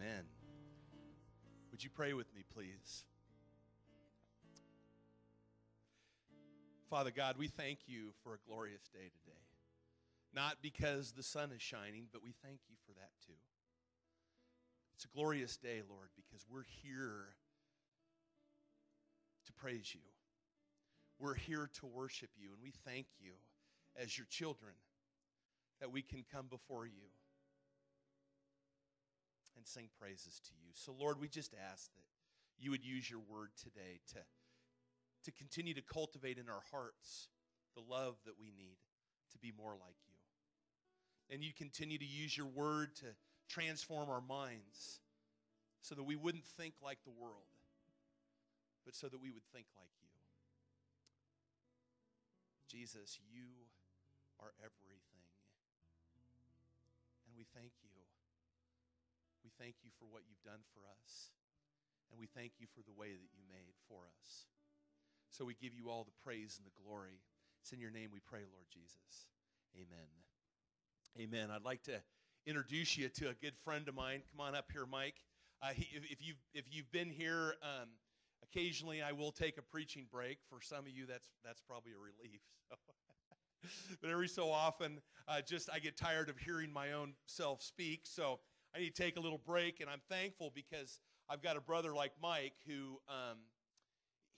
Amen. Would you pray with me, please? Father God, we thank you for a glorious day today. Not because the sun is shining, but we thank you for that too. It's a glorious day, Lord, because we're here to praise you. We're here to worship you, and we thank you as your children that we can come before you and sing praises to you. So, Lord, we just ask that you would use your word today to, to continue to cultivate in our hearts the love that we need to be more like you. And you continue to use your word to transform our minds so that we wouldn't think like the world, but so that we would think like you. Jesus, you are everything. And we thank you. We thank you for what you've done for us. And we thank you for the way that you made for us. So we give you all the praise and the glory. It's in your name we pray, Lord Jesus. Amen. Amen. I'd like to introduce you to a good friend of mine. Come on up here, Mike. Uh, he, if, if, you've, if you've been here, um, occasionally I will take a preaching break. For some of you, that's, that's probably a relief. So. but every so often, uh, just I get tired of hearing my own self speak. So I need to take a little break, and I'm thankful because I've got a brother like Mike who um,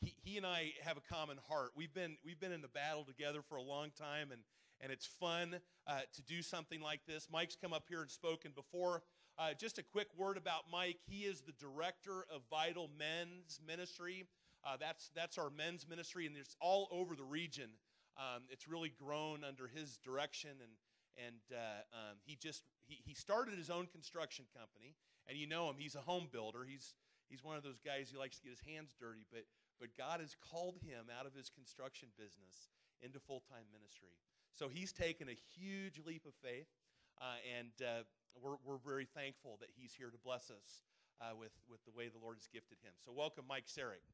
he, he and I have a common heart. We've been we've been in the battle together for a long time, and and it's fun uh, to do something like this. Mike's come up here and spoken before. Uh, just a quick word about Mike. He is the director of Vital Men's Ministry. Uh, that's that's our men's ministry, and it's all over the region. Um, it's really grown under his direction, and and uh, um, he just he, he started his own construction company. And you know him; he's a home builder. He's he's one of those guys who likes to get his hands dirty, but but God has called him out of his construction business into full time ministry. So he's taken a huge leap of faith, uh, and uh, we're, we're very thankful that he's here to bless us uh, with, with the way the Lord has gifted him. So, welcome, Mike Sereg.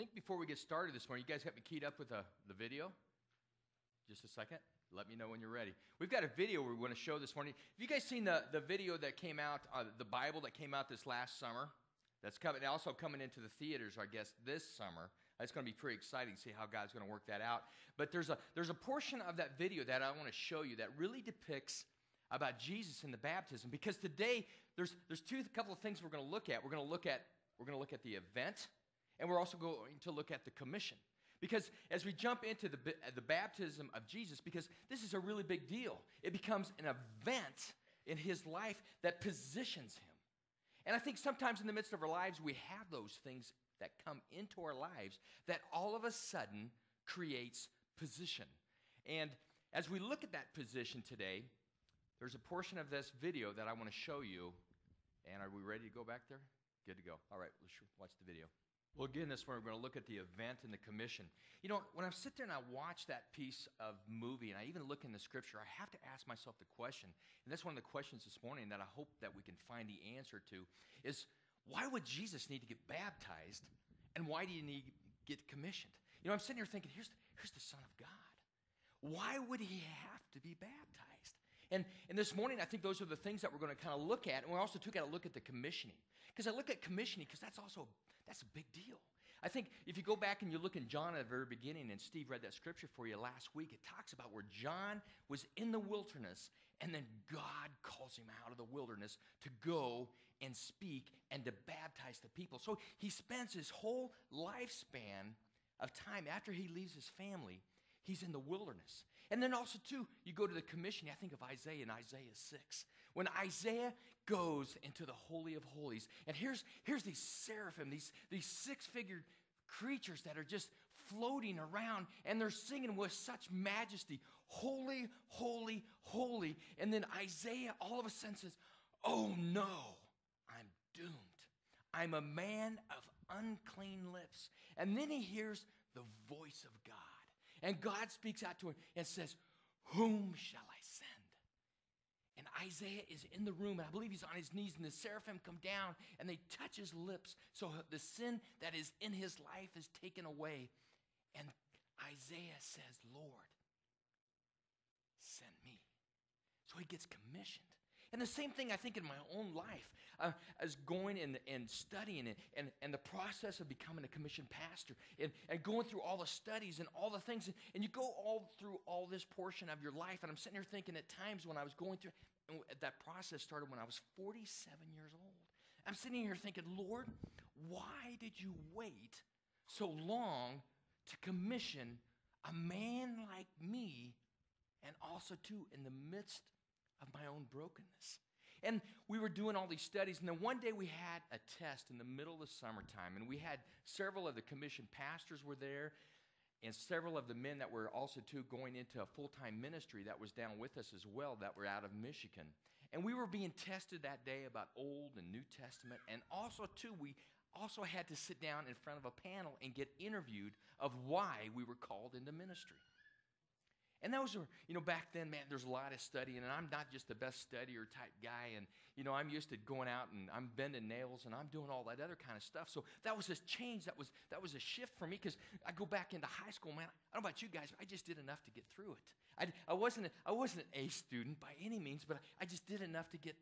Think before we get started this morning, you guys got me keyed up with the, the video? Just a second. Let me know when you're ready. We've got a video we're going to show this morning. Have you guys seen the, the video that came out, uh, the Bible that came out this last summer? That's coming, also coming into the theaters, I guess, this summer. It's going to be pretty exciting to see how God's going to work that out. But there's a, there's a portion of that video that I want to show you that really depicts about Jesus and the baptism. Because today, there's, there's two couple of things we're going to look at. We're going to look at, we're going to look at the event, and we're also going to look at the commission. Because as we jump into the, the baptism of Jesus, because this is a really big deal, it becomes an event in his life that positions him. And I think sometimes in the midst of our lives, we have those things that come into our lives that all of a sudden creates position. And as we look at that position today, there's a portion of this video that I want to show you. And are we ready to go back there? Good to go. All right, let's watch the video. Well, again, this morning we're going to look at the event and the commission. You know, when I sit there and I watch that piece of movie and I even look in the scripture, I have to ask myself the question, and that's one of the questions this morning that I hope that we can find the answer to, is why would Jesus need to get baptized and why do you need to get commissioned? You know, I'm sitting here thinking, here's, here's the Son of God. Why would he have to be baptized? And, and this morning, I think those are the things that we're going to kind of look at. And we also took a look at the commissioning. Because I look at commissioning because that's also that's a big deal. I think if you go back and you look in John at the very beginning, and Steve read that scripture for you last week, it talks about where John was in the wilderness, and then God calls him out of the wilderness to go and speak and to baptize the people. So he spends his whole lifespan of time after he leaves his family, he's in the wilderness. And then also, too, you go to the commission. I think of Isaiah in Isaiah 6. When Isaiah goes into the Holy of Holies, and here's, here's these seraphim, these, these six figured creatures that are just floating around, and they're singing with such majesty Holy, holy, holy. And then Isaiah all of a sudden says, Oh no, I'm doomed. I'm a man of unclean lips. And then he hears the voice of God. And God speaks out to him and says, Whom shall Isaiah is in the room, and I believe he's on his knees, and the seraphim come down and they touch his lips. So the sin that is in his life is taken away. And Isaiah says, Lord, send me. So he gets commissioned. And the same thing I think in my own life, uh, as going and, and studying it and, and the process of becoming a commissioned pastor and, and going through all the studies and all the things. And, and you go all through all this portion of your life. And I'm sitting here thinking at times when I was going through, that process started when I was 47 years old. I'm sitting here thinking, Lord, why did you wait so long to commission a man like me and also, too, in the midst of my own brokenness? And we were doing all these studies, and then one day we had a test in the middle of the summertime, and we had several of the commissioned pastors were there, and several of the men that were also too going into a full-time ministry that was down with us as well that were out of Michigan. And we were being tested that day about Old and New Testament. And also, too, we also had to sit down in front of a panel and get interviewed of why we were called into ministry. And those were, you know, back then, man, there's a lot of studying, and I'm not just the best studier type guy. And, you know, I'm used to going out and I'm bending nails and I'm doing all that other kind of stuff. So that was a change. That was, that was a shift for me because I go back into high school, man. I don't know about you guys, I just did enough to get through it. I, I, wasn't, a, I wasn't an A student by any means, but I just did enough to get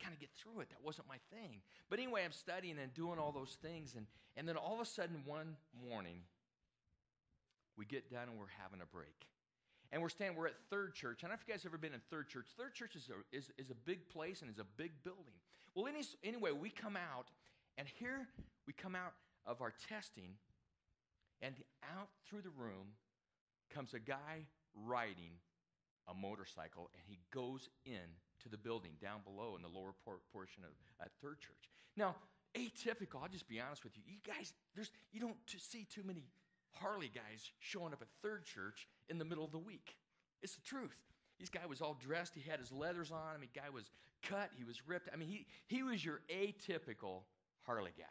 kind of get through it. That wasn't my thing. But anyway, I'm studying and doing all those things. And, and then all of a sudden, one morning, we get done and we're having a break and we're standing, we're at Third Church. I don't know if you guys have ever been in Third Church. Third Church is a, is, is a big place and is a big building. Well, any, anyway, we come out, and here we come out of our testing, and out through the room comes a guy riding a motorcycle, and he goes in to the building down below in the lower por- portion of at Third Church. Now, atypical. I'll just be honest with you. You guys, there's you don't t- see too many Harley guys showing up at Third Church in the middle of the week. It's the truth. This guy was all dressed. He had his leathers on. I mean, guy was cut. He was ripped. I mean, he, he was your atypical Harley guy.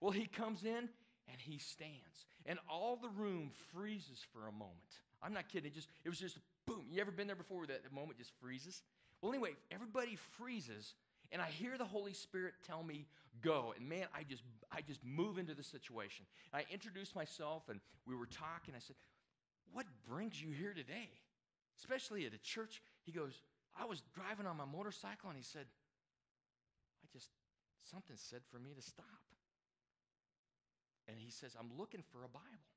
Well, he comes in and he stands, and all the room freezes for a moment. I'm not kidding. It just it was just boom. You ever been there before that moment just freezes? Well, anyway, everybody freezes, and I hear the Holy Spirit tell me, go. And man, I just I just move into the situation. I introduced myself and we were talking. I said, What brings you here today? Especially at a church. He goes, I was driving on my motorcycle and he said, I just something said for me to stop. And he says, I'm looking for a Bible.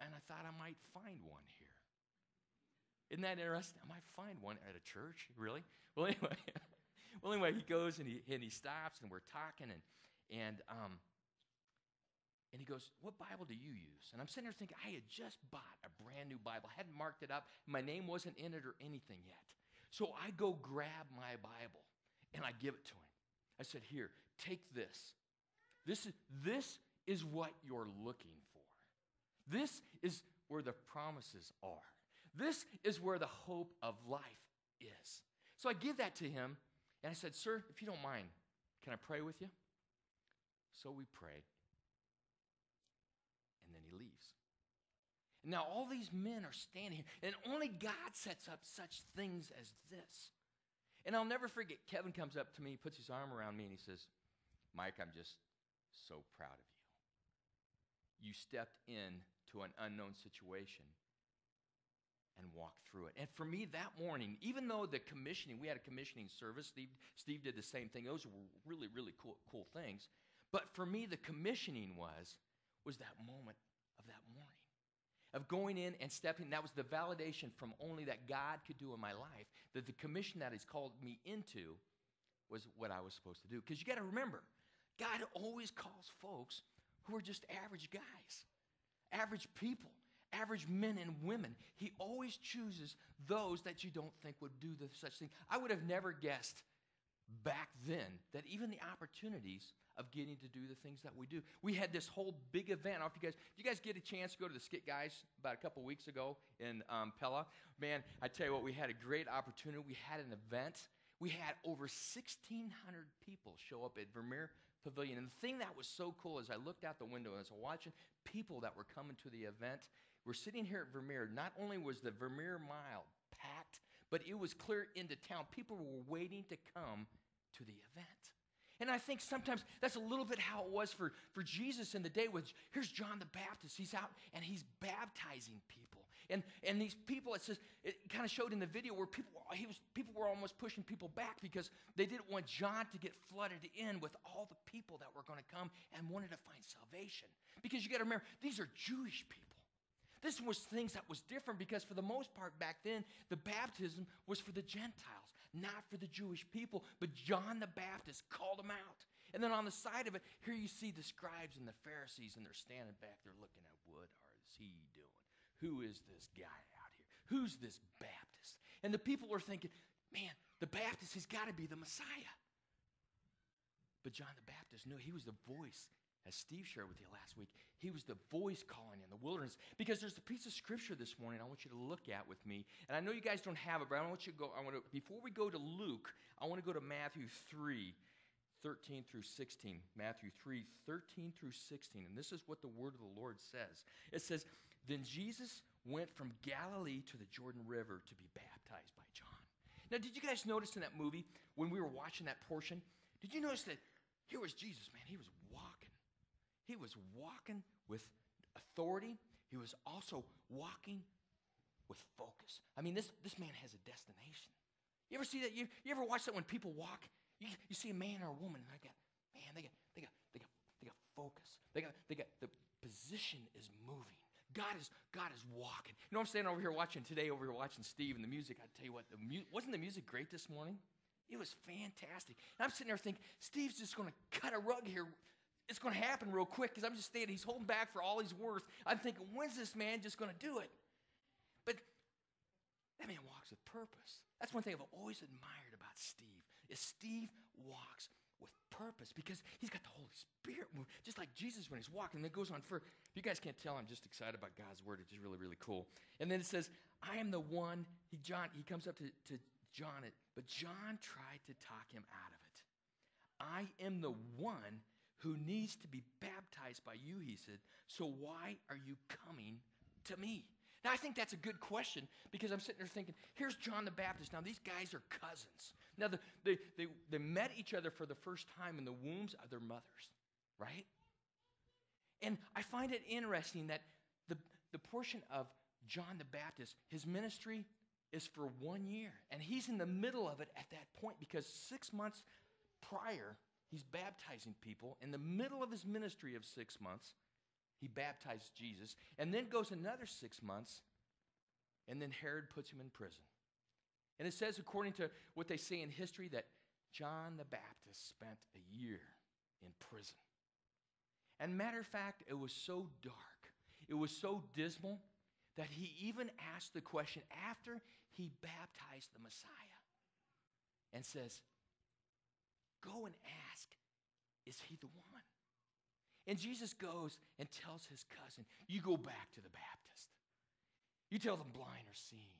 And I thought I might find one here. Isn't that interesting? I might find one at a church. Really? Well, anyway. well, anyway, he goes and he, and he stops, and we're talking, and, and, um, and he goes, What Bible do you use? And I'm sitting there thinking, I had just bought a brand new Bible, I hadn't marked it up, my name wasn't in it or anything yet. So I go grab my Bible and I give it to him. I said, Here, take this. This is, this is what you're looking for. This is where the promises are. This is where the hope of life is. So I give that to him, and I said, Sir, if you don't mind, can I pray with you? So we prayed. And then he leaves. Now all these men are standing here, and only God sets up such things as this. And I'll never forget, Kevin comes up to me, puts his arm around me, and he says, Mike, I'm just so proud of you. You stepped in to an unknown situation and walked through it. And for me that morning, even though the commissioning, we had a commissioning service, Steve, Steve did the same thing. Those were really, really cool, cool things. But for me, the commissioning was, was that moment of that morning. Of going in and stepping, that was the validation from only that God could do in my life, that the commission that He's called me into was what I was supposed to do. Because you got to remember, God always calls folks who are just average guys, average people average men and women. He always chooses those that you don't think would do the, such thing. I would have never guessed back then that even the opportunities of getting to do the things that we do. We had this whole big event. If you guys, did you guys get a chance to go to the Skit Guys about a couple weeks ago in um, Pella? Man, I tell you what, we had a great opportunity. We had an event. We had over 1,600 people show up at Vermeer Pavilion. And the thing that was so cool is I looked out the window and I was watching people that were coming to the event we're sitting here at Vermeer. Not only was the Vermeer Mile packed, but it was clear into town. People were waiting to come to the event. And I think sometimes that's a little bit how it was for, for Jesus in the day. With here's John the Baptist. He's out and he's baptizing people. And, and these people, it says, it kind of showed in the video where people, he was, people were almost pushing people back because they didn't want John to get flooded in with all the people that were going to come and wanted to find salvation. Because you got to remember, these are Jewish people. This was things that was different because for the most part back then, the baptism was for the Gentiles, not for the Jewish people. But John the Baptist called them out. And then on the side of it, here you see the scribes and the Pharisees, and they're standing back there looking at what is he doing? Who is this guy out here? Who's this Baptist? And the people are thinking, man, the Baptist has got to be the Messiah. But John the Baptist knew he was the voice, as Steve shared with you last week. He was the voice calling in the wilderness. Because there's a piece of scripture this morning I want you to look at with me. And I know you guys don't have it, but I want you to go. I want to before we go to Luke, I want to go to Matthew 3. 13 through 16. Matthew 3 13 through 16. And this is what the word of the Lord says it says, Then Jesus went from Galilee to the Jordan River to be baptized by John. Now, did you guys notice in that movie when we were watching that portion? Did you notice that here was Jesus, man? He was. He was walking with authority. He was also walking with focus. I mean, this, this man has a destination. You ever see that? You, you ever watch that when people walk you, you see a man or a woman, and they got, man, they got, they got, they got, they got focus. They got, they got, the position is moving. God is, God is walking. You know, I'm standing over here watching today, over here watching Steve and the music. I tell you what, the mu- wasn't the music great this morning? It was fantastic. And I'm sitting there thinking, Steve's just going to cut a rug here. It's going to happen real quick because I'm just standing. He's holding back for all he's worth. I'm thinking, when's this man just going to do it? But that man walks with purpose. That's one thing I've always admired about Steve is Steve walks with purpose because he's got the Holy Spirit just like Jesus when he's walking. And it goes on for, if you guys can't tell, I'm just excited about God's word. It's just really, really cool. And then it says, I am the one, he, John, he comes up to, to John, but John tried to talk him out of it. I am the one who needs to be baptized by you, he said. So why are you coming to me? Now, I think that's a good question because I'm sitting there thinking, here's John the Baptist. Now, these guys are cousins. Now, the, they, they, they met each other for the first time in the wombs of their mothers, right? And I find it interesting that the, the portion of John the Baptist, his ministry is for one year. And he's in the middle of it at that point because six months prior, he's baptizing people. In the middle of his ministry of six months, he baptized Jesus, and then goes another six months, and then Herod puts him in prison. And it says, according to what they say in history, that John the Baptist spent a year in prison. And matter of fact, it was so dark, it was so dismal, that he even asked the question after he baptized the Messiah and says, Go and ask, is he the one? And Jesus goes and tells his cousin, You go back to the Baptist. You tell them blind are seeing,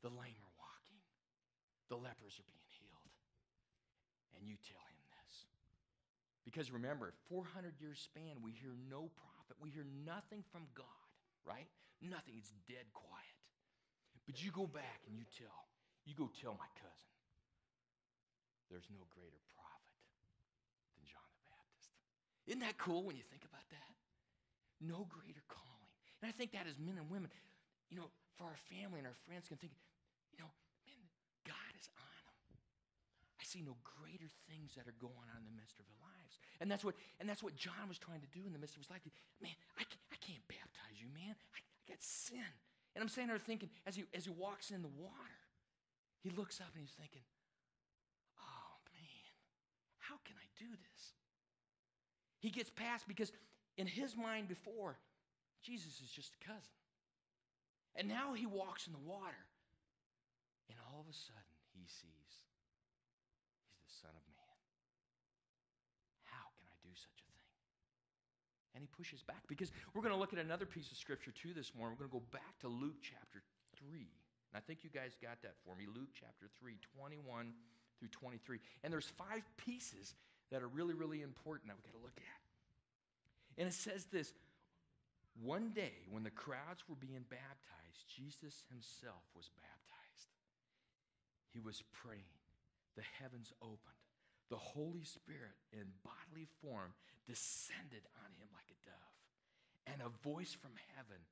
the lame are walking, the lepers are being healed. And you tell him this. Because remember, 400 years span, we hear no prophet, we hear nothing from God, right? Nothing. It's dead quiet. But you go back and you tell, you go tell my cousin, there's no greater prophet than John the Baptist. isn't that cool when you think about that? No greater calling. And I think that as men and women, you know, for our family and our friends can think, you know, man, God is on them. I see no greater things that are going on in the midst of their lives. And that's what, and that's what John was trying to do in the midst of his life. Man, I can't, I can't baptize you, man. I, I got sin. And I'm saying there thinking, as he, as he walks in the water, he looks up and he's thinking, oh, man, how can I do this? He gets past because in his mind before, Jesus is just a cousin. And now he walks in the water. And all of a sudden, he sees he's the Son of Man. How can I do such a thing? And he pushes back because we're going to look at another piece of scripture too this morning. We're going to go back to Luke chapter 3. And I think you guys got that for me. Luke chapter 3, 21 through 23. And there's five pieces that are really, really important that we've got to look at. And it says this one day when the crowds were being baptized, Jesus himself was baptized. He was praying, the heavens opened, the Holy Spirit in bodily form descended on him like a dove, and a voice from heaven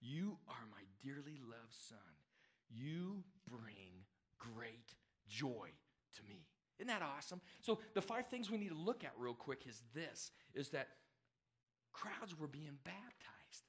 You are my dearly loved son. You bring great joy to me. Isn't that awesome? So the five things we need to look at real quick is this is that crowds were being baptized.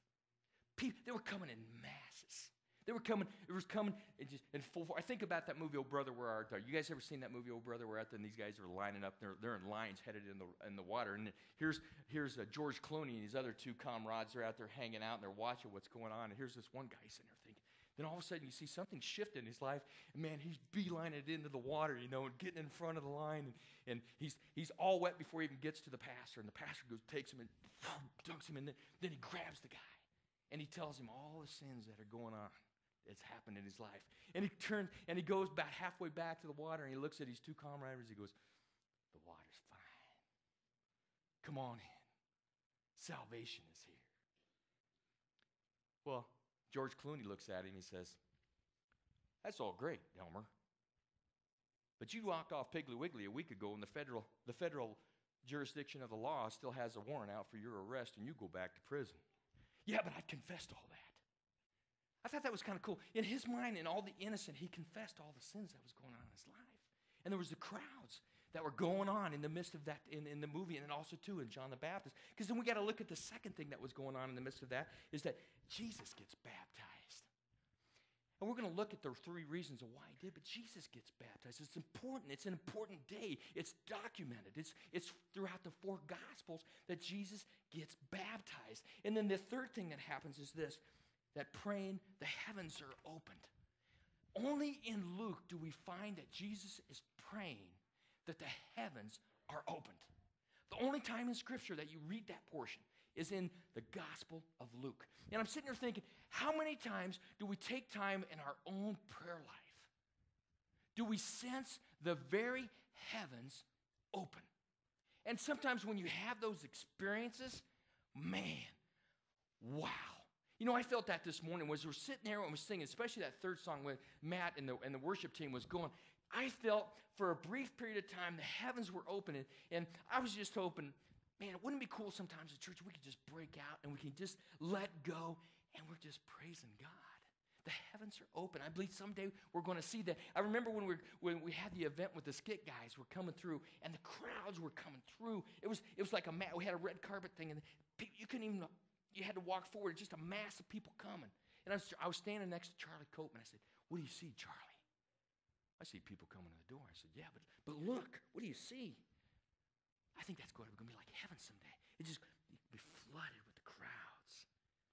People, they were coming in masses. They were coming, it was coming in just in full force. I think about that movie, Oh Brother, Where Art Thou? You guys ever seen that movie, Oh Brother, Where Art Thou? And these guys are lining up, they're, they're in lines headed in the, in the water. And here's, here's uh, George Clooney and his other two comrades. They're out there hanging out and they're watching what's going on. And here's this one guy sitting there then all of a sudden you see something shift in his life, and man, he's beelining it into the water, you know, and getting in front of the line, and, and he's, he's all wet before he even gets to the pastor, and the pastor goes, takes him and dunks him, and then, then he grabs the guy, and he tells him all the sins that are going on that's happened in his life. And he turns, and he goes about halfway back to the water, and he looks at his two comrades, he goes, the water's fine. Come on in. Salvation is here. Well, George Clooney looks at him. And he says, That's all great, Delmar. But you walked off Piggly Wiggly a week ago, and the federal, the federal jurisdiction of the law still has a warrant out for your arrest, and you go back to prison. Yeah, but I've confessed all that. I thought that was kind of cool. In his mind, in all the innocent, he confessed all the sins that was going on in his life. And there was the crowds that were going on in the midst of that in, in the movie, and then also too in John the Baptist. Because then we got to look at the second thing that was going on in the midst of that is that Jesus gets baptized. And we're going to look at the three reasons of why he did, but Jesus gets baptized. It's important. It's an important day. It's documented. It's, it's throughout the four Gospels that Jesus gets baptized. And then the third thing that happens is this that praying, the heavens are opened. Only in Luke do we find that Jesus is praying that the heavens are opened. The only time in Scripture that you read that portion is in the Gospel of Luke. And I'm sitting there thinking, how many times do we take time in our own prayer life? Do we sense the very heavens open? And sometimes when you have those experiences, man, wow. You know, I felt that this morning was we're sitting there and we're singing, especially that third song when Matt and the, and the worship team was going. I felt for a brief period of time the heavens were opening, and I was just hoping, man, it wouldn't be cool sometimes at church we could just break out and we can just let go and we're just praising God. The heavens are open. I believe someday we're going to see that. I remember when we, when we had the event with the skit guys were coming through, and the crowds were coming through. It was, it was like a mat. We had a red carpet thing, and you couldn't even, you had to walk forward. Just a mass of people coming. And I was, I was standing next to Charlie Copeman. I said, What do you see, Charlie? I see people coming to the door. I said, Yeah, but, but look, what do you see? I think that's going to be like heaven someday. It just be flooded with the crowds.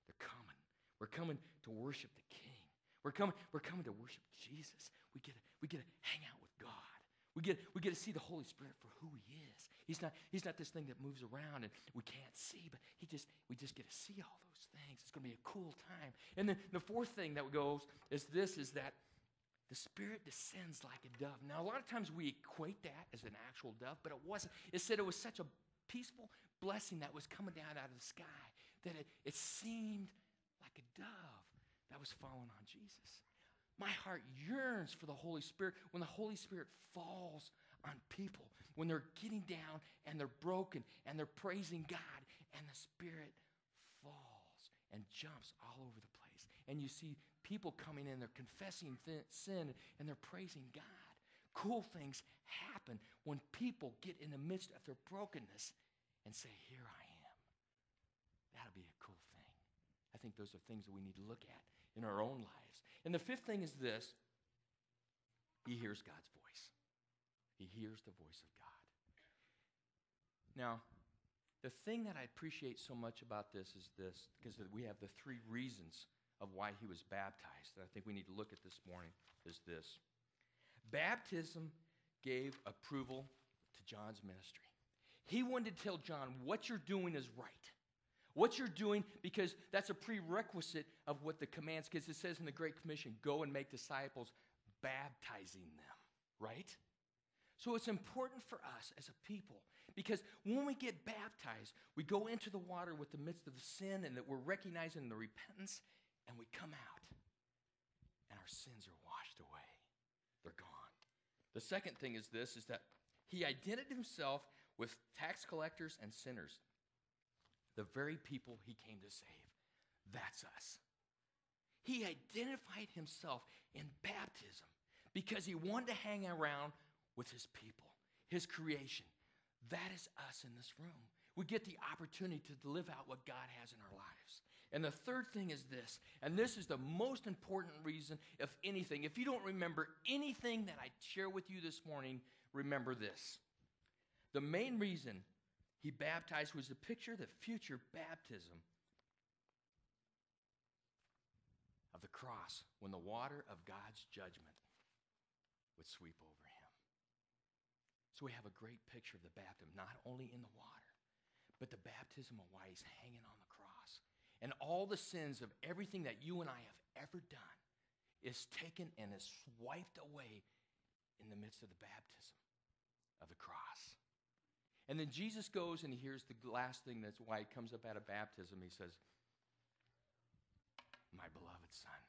They're coming. We're coming to worship the King. We're coming, we're coming to worship Jesus. We get, to, we get to hang out with God. We get, we get to see the Holy Spirit for who He is. He's not, he's not this thing that moves around and we can't see, but he just, we just get to see all those things. It's going to be a cool time. And then the fourth thing that goes is this, is that the Spirit descends like a dove. Now, a lot of times we equate that as an actual dove, but it wasn't. It said it was such a peaceful blessing that was coming down out of the sky that it, it seemed like a dove that was falling on Jesus. My heart yearns for the Holy Spirit when the Holy Spirit falls on people, when they're getting down and they're broken and they're praising God, and the Spirit falls and jumps all over the place. And you see people coming in, they're confessing th- sin and they're praising God. Cool things happen when people get in the midst of their brokenness and say, Here I am. That'll be a cool thing. I think those are things that we need to look at in our own lives. And the fifth thing is this He hears God's voice. He hears the voice of God. Now, the thing that I appreciate so much about this is this, because we have the three reasons of why he was baptized that I think we need to look at this morning is this. Baptism gave approval to John's ministry. He wanted to tell John what you're doing is right. What you're doing, because that's a prerequisite of what the commands, because it says in the Great Commission, go and make disciples, baptizing them, right? So it's important for us as a people because when we get baptized, we go into the water with the midst of the sin and that we're recognizing the repentance and we come out and our sins are washed away. They're gone. The second thing is this is that he identified himself with tax collectors and sinners, the very people he came to save. That's us. He identified himself in baptism because he wanted to hang around with his people, his creation. That is us in this room. We get the opportunity to live out what God has in our lives. And the third thing is this, and this is the most important reason, if anything. If you don't remember anything that I share with you this morning, remember this. The main reason he baptized was to picture the future baptism of the cross when the water of God's judgment would sweep over him. So we have a great picture of the baptism, not only in the water, but the baptism of why he's hanging on the cross. And all the sins of everything that you and I have ever done is taken and is wiped away in the midst of the baptism of the cross. And then Jesus goes and he hears the last thing that's why he comes up out of baptism. He says, My beloved son,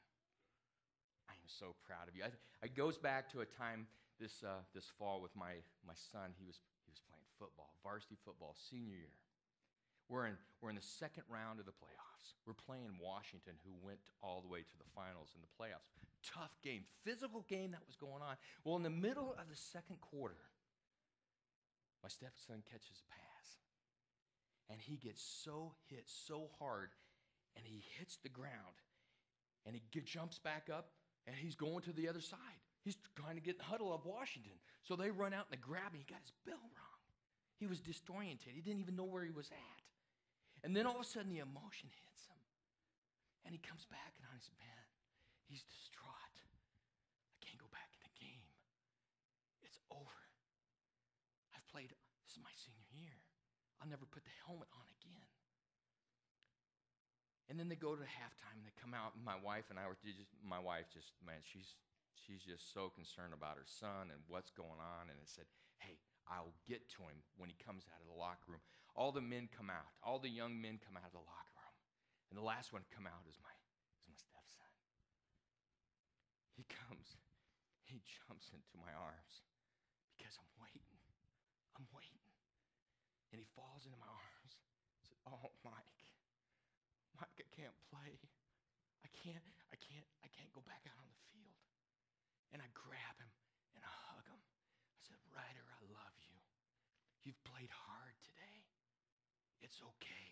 I am so proud of you. It goes back to a time this, uh, this fall with my, my son. He was, he was playing football, varsity football, senior year. We're in, we're in the second round of the playoffs. We're playing Washington, who went all the way to the finals in the playoffs. Tough game, physical game that was going on. Well, in the middle of the second quarter, my stepson catches a pass. And he gets so hit so hard, and he hits the ground, and he jumps back up, and he's going to the other side. He's trying to get the huddle of Washington. So they run out and they grab him. He got his bell wrong. He was disoriented. He didn't even know where he was at. And then all of a sudden, the emotion hits him. And he comes back and on his bed, he's distraught. I can't go back in the game. It's over. I've played, this is my senior year. I'll never put the helmet on again. And then they go to halftime. And they come out, and my wife and I were just, my wife just, man, she's, she's just so concerned about her son and what's going on. And I said, hey, I'll get to him when he comes out of the locker room. All the men come out. All the young men come out of the locker room. And the last one to come out is my, is my stepson. He comes. He jumps into my arms because I'm waiting. I'm waiting. And he falls into my arms. I said, Oh, Mike. Mike, I can't play. I can't, I can't, I can't go back out on the field. And I grab him and I hug him. I said, Ryder, I love you. You've played hard today. It's okay.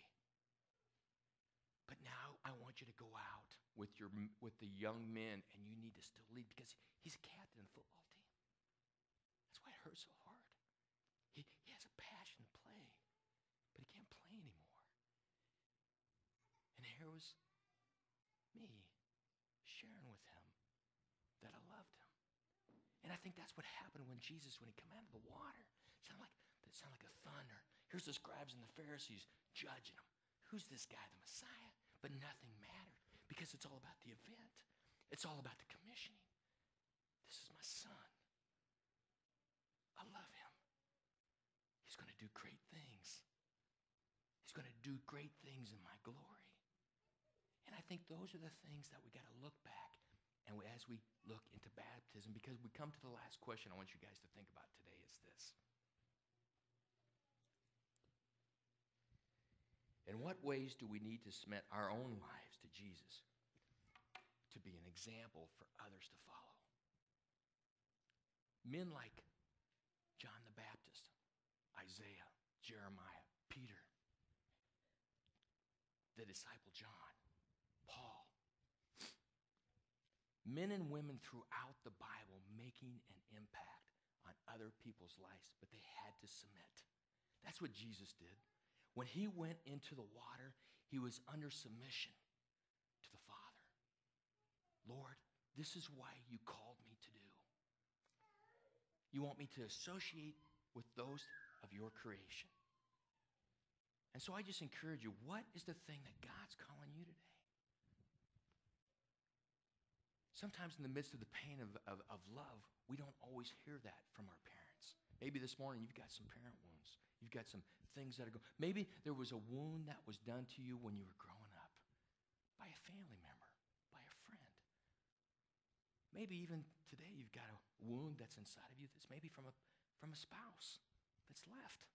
But now I want you to go out with your with the young men and you need to still lead because he's a captain of the football team. That's why it hurts so hard. He, he has a passion to play, but he can't play anymore. And here was me sharing with him that I loved him. And I think that's what happened when Jesus, when he came out of the water, sounded like, it sounded like a thunder. Here's the scribes and the Pharisees judging him. Who's this guy, the Messiah? But nothing mattered because it's all about the event. It's all about the commissioning. This is my son. I love him. He's going to do great things. He's going to do great things in my glory. And I think those are the things that we got to look back and we, as we look into baptism, because we come to the last question I want you guys to think about today is this. In what ways do we need to submit our own lives to Jesus to be an example for others to follow? Men like John the Baptist, Isaiah, Jeremiah, Peter, the disciple John, Paul. Men and women throughout the Bible making an impact on other people's lives, but they had to submit. That's what Jesus did. When he went into the water, he was under submission to the Father. Lord, this is why you called me to do. You want me to associate with those of your creation. And so I just encourage you what is the thing that God's calling you today? Sometimes, in the midst of the pain of, of, of love, we don't always hear that from our parents. Maybe this morning you've got some parent wounds. You've got some things that are going. Maybe there was a wound that was done to you when you were growing up by a family member, by a friend. Maybe even today you've got a wound that's inside of you that's maybe from a from a spouse that's left.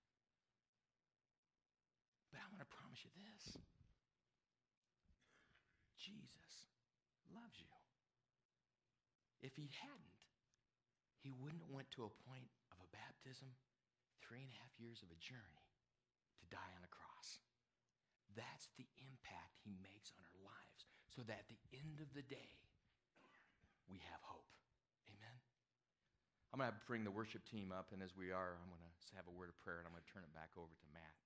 But I want to promise you this. Jesus loves you. If he hadn't, he wouldn't have went to a point of a baptism, three and a half years of a journey to die on a cross. That's the impact he makes on our lives, so that at the end of the day, we have hope. Amen. I'm going to bring the worship team up, and as we are, I'm going to have a word of prayer, and I'm going to turn it back over to Matt.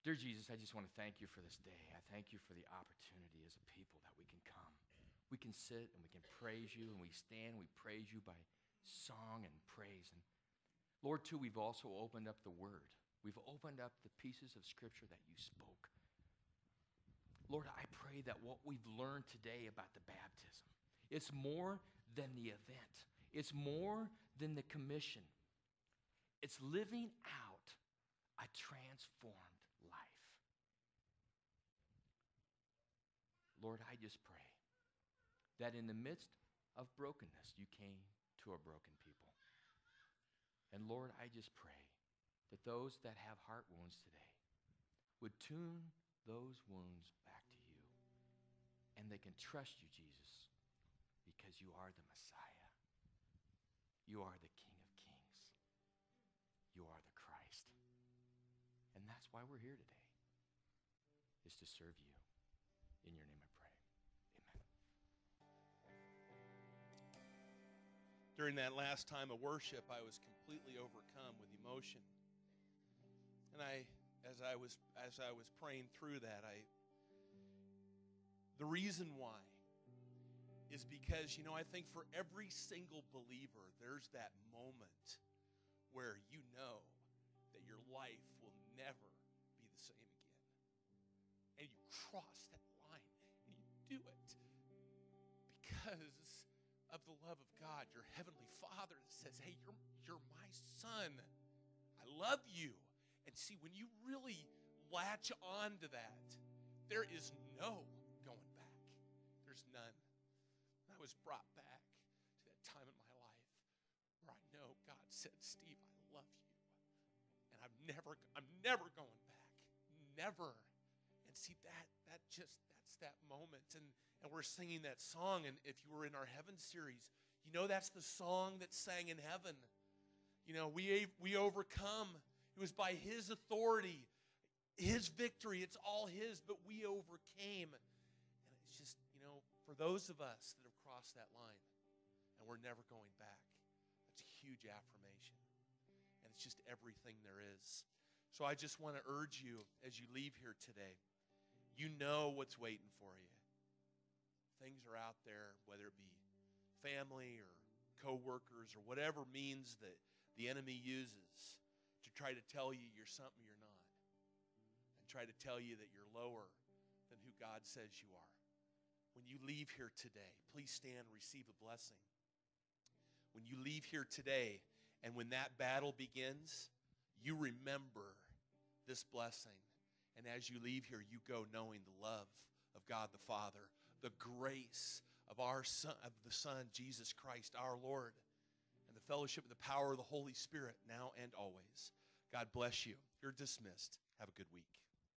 Dear Jesus, I just want to thank you for this day. I thank you for the opportunity as a people that we can come. We can sit and we can praise you, and we stand, we praise you by song and praise. And Lord, too, we've also opened up the word. We've opened up the pieces of scripture that you spoke. Lord, I pray that what we've learned today about the baptism, it's more than the event. It's more than the commission. It's living out a transformed life. Lord, I just pray that in the midst of brokenness, you came to a broken people. And Lord, I just pray that those that have heart wounds today would tune those wounds back to you. And they can trust you, Jesus, because you are the Messiah. You are the King of Kings. You are the Christ. And that's why we're here today, is to serve you. In your name During that last time of worship, I was completely overcome with emotion. And I as I was as I was praying through that, I the reason why is because you know I think for every single believer there's that moment where you know that your life will never be the same again. And you cross that line and you do it because the love of God, your heavenly Father that says, "Hey, you're you're my son. I love you." And see, when you really latch on to that, there is no going back. There's none. I was brought back to that time in my life where I know God said, Steve, I love you. And I'm never, I'm never going back. Never. And see that that just that's that moment. And and we're singing that song. And if you were in our heaven series, you know that's the song that's sang in heaven. You know, we we overcome it was by His authority, His victory. It's all His, but we overcame. And it's just, you know, for those of us that have crossed that line and we're never going back, that's a huge affirmation. And it's just everything there is. So I just want to urge you as you leave here today, you know what's waiting for you. Things are out there, whether it be family or coworkers or whatever means that the enemy uses to try to tell you you're something you're not and try to tell you that you're lower than who God says you are. When you leave here today, please stand and receive a blessing. When you leave here today and when that battle begins, you remember this blessing. And as you leave here, you go knowing the love of God the Father, the grace of our Son, of the Son, Jesus Christ, our Lord, and the fellowship of the power of the Holy Spirit now and always. God bless you. You're dismissed. Have a good week.